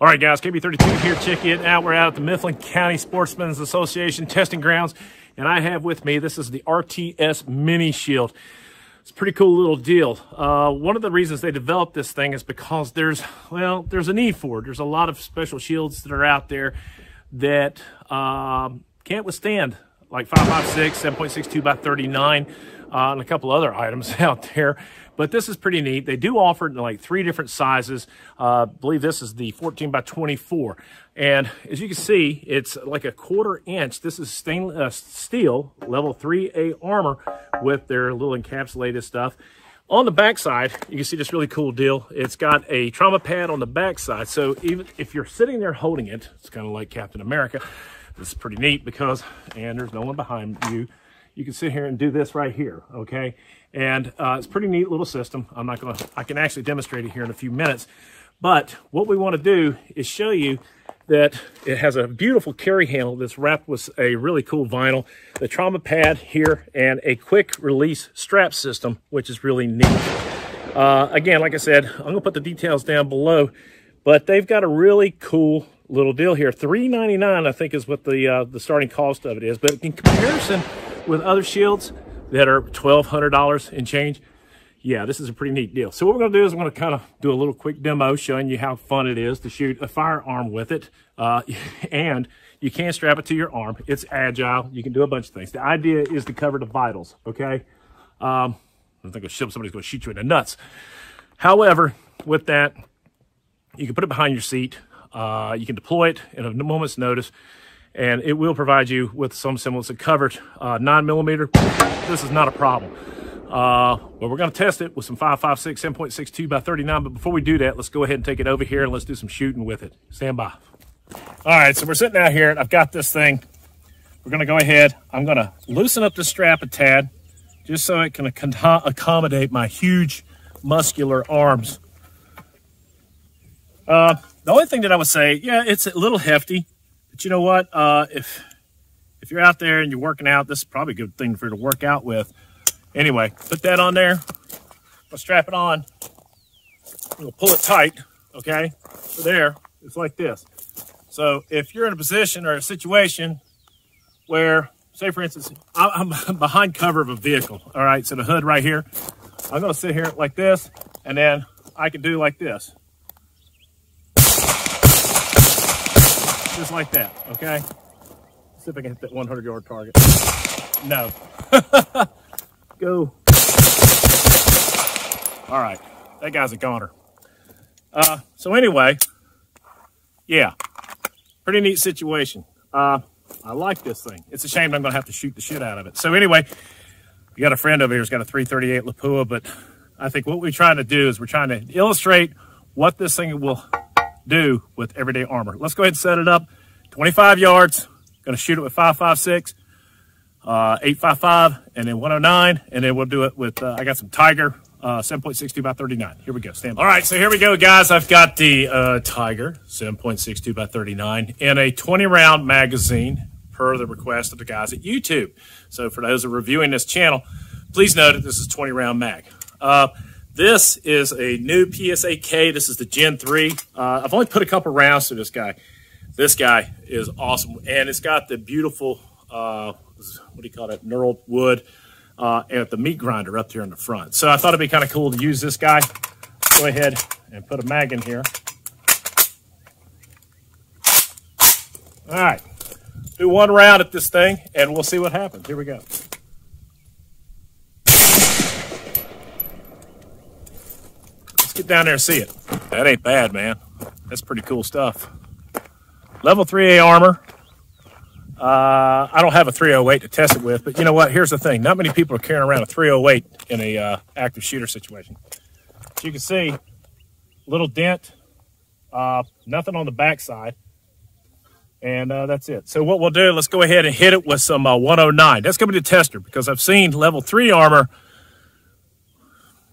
All right, guys, KB32 here. Check it out. We're out at the Mifflin County Sportsmen's Association testing grounds, and I have with me, this is the RTS Mini Shield. It's a pretty cool little deal. Uh, one of the reasons they developed this thing is because there's, well, there's a need for it. There's a lot of special shields that are out there that um, can't withstand like 556, 7.62 by 39, uh, and a couple other items out there. But this is pretty neat. They do offer it in like three different sizes. Uh, I believe this is the 14 by 24. And as you can see, it's like a quarter inch. This is stainless uh, steel, level 3A armor with their little encapsulated stuff. On the backside, you can see this really cool deal. It's got a trauma pad on the backside. So even if you're sitting there holding it, it's kind of like Captain America. This is pretty neat because, and there's no one behind you, you can sit here and do this right here, okay? And uh, it's pretty neat little system. I'm not gonna, I can actually demonstrate it here in a few minutes. But what we wanna do is show you that it has a beautiful carry handle that's wrapped with a really cool vinyl, the trauma pad here, and a quick release strap system, which is really neat. Uh, again, like I said, I'm gonna put the details down below, but they've got a really cool little deal here. $3.99, I think, is what the uh, the starting cost of it is. But in comparison with other shields, that are $1,200 and change, yeah, this is a pretty neat deal. So what we're going to do is we're going to kind of do a little quick demo showing you how fun it is to shoot a firearm with it. Uh, and you can strap it to your arm. It's agile. You can do a bunch of things. The idea is to cover the vitals, okay? Um, I think somebody's going to shoot you in the nuts. However, with that, you can put it behind your seat. Uh, you can deploy it in a moment's notice and it will provide you with some semblance of coverage. Uh, 9 millimeter, this is not a problem. Uh, well, we're going to test it with some 556 7.62 by 39, but before we do that, let's go ahead and take it over here and let's do some shooting with it. Stand by. All right, so we're sitting out here, and I've got this thing. We're going to go ahead. I'm going to loosen up the strap a tad, just so it can accommodate my huge muscular arms. Uh, the only thing that I would say, yeah, it's a little hefty. But you know what? Uh, if if you're out there and you're working out, this is probably a good thing for you to work out with. Anyway, put that on there. I'll strap it on. We'll pull it tight, okay? So there, it's like this. So if you're in a position or a situation where, say for instance, I'm behind cover of a vehicle, all right? So the hood right here, I'm gonna sit here like this, and then I can do like this. Just like that, okay? See if I can hit that 100 yard target. No. Go. All right, that guy's a goner. Uh, so anyway, yeah, pretty neat situation. Uh, I like this thing. It's a shame I'm going to have to shoot the shit out of it. So anyway, we got a friend over here who's got a 338 Lapua, but I think what we're trying to do is we're trying to illustrate what this thing will do with everyday armor. Let's go ahead and set it up. 25 yards. Going to shoot it with 5.56, uh, 8.55, and then 109. And then we'll do it with, uh, I got some Tiger uh, 7.62 by 39. Here we go. Stand by. All right, so here we go, guys. I've got the uh, Tiger 7.62 by 39 in a 20 round magazine per the request of the guys at YouTube. So for those who are reviewing this channel, please note that this is 20 round mag. This is a new PSA K. This is the Gen 3. Uh, I've only put a couple rounds to this guy. This guy is awesome. And it's got the beautiful, uh, what do you call it, knurled wood uh, and the meat grinder up here in the front. So I thought it'd be kind of cool to use this guy. Go ahead and put a mag in here. All right, do one round at this thing and we'll see what happens. Here we go. Get down there and see it. That ain't bad, man. That's pretty cool stuff. Level 3A armor. Uh, I don't have a 308 to test it with, but you know what? Here's the thing. Not many people are carrying around a 308 in a uh, active shooter situation. As you can see, little dent, uh, nothing on the backside. And uh, that's it. So what we'll do, let's go ahead and hit it with some uh, 109. That's going to be the tester because I've seen level 3 armor.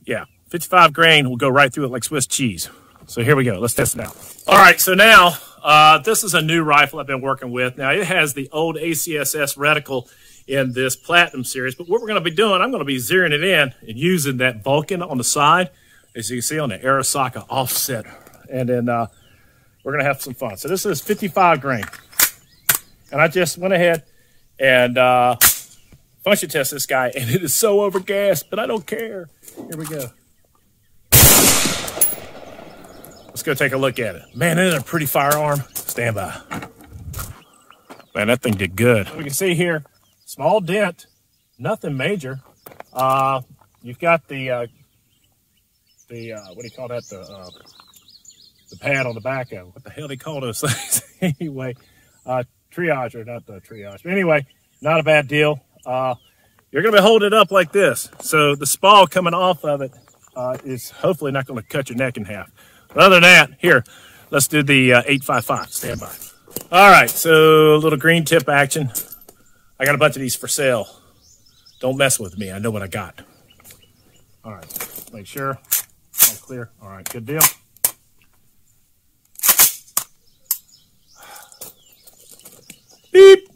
Yeah, 55 grain will go right through it like Swiss cheese. So here we go. Let's test it out. All right, so now uh, this is a new rifle I've been working with. Now it has the old ACSS reticle in this Platinum series, but what we're going to be doing, I'm going to be zeroing it in and using that Vulcan on the side, as you can see on the Arisaka offset. And then, uh, we're going to have some fun. So this is 55 grain. And I just went ahead and uh, function test this guy, and it is so overgassed, but I don't care. Here we go. Let's go take a look at it. Man, it is a pretty firearm. Stand by. Man, that thing did good. We can see here, small dent, nothing major. Uh, you've got the, uh, the uh, what do you call that? The, uh, the pad on the back of it. What the hell do they call those things? anyway, uh, triage or not the triage. But anyway, not a bad deal. Uh, you're going to be holding it up like this. So the spall coming off of it uh, is hopefully not going to cut your neck in half. But other than that, here, let's do the uh, 855. Stand by. All right, so a little green tip action. I got a bunch of these for sale. Don't mess with me. I know what I got. All right, make sure all clear. All right, good deal. Beep.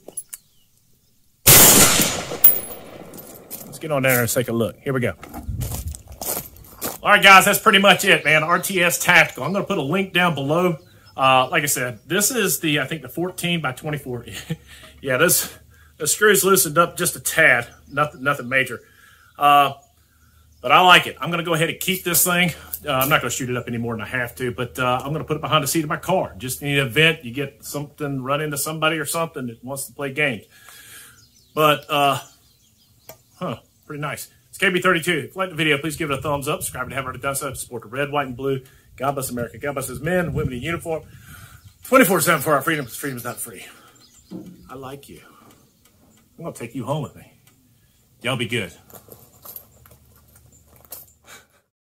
Let's get on there and take a look. Here we go. All right, guys, that's pretty much it, man. RTS Tactical. I'm going to put a link down below. Uh, like I said, this is the, I think, the 14 by 24. yeah, this the screws loosened up just a tad. Nothing, nothing major. Uh, but I like it. I'm going to go ahead and keep this thing. Uh, I'm not going to shoot it up any more than I have to, but uh, I'm going to put it behind the seat of my car. Just in the event you get something, run into somebody or something that wants to play games. But, uh, huh, pretty nice. KB32. If you like the video, please give it a thumbs up. Subscribe if you haven't already done so. Support the red, white, and blue. God bless America. God bless his men, women in uniform. 24-7 for our freedom. Freedom is not free. I like you. I'm going to take you home with me. Y'all be good.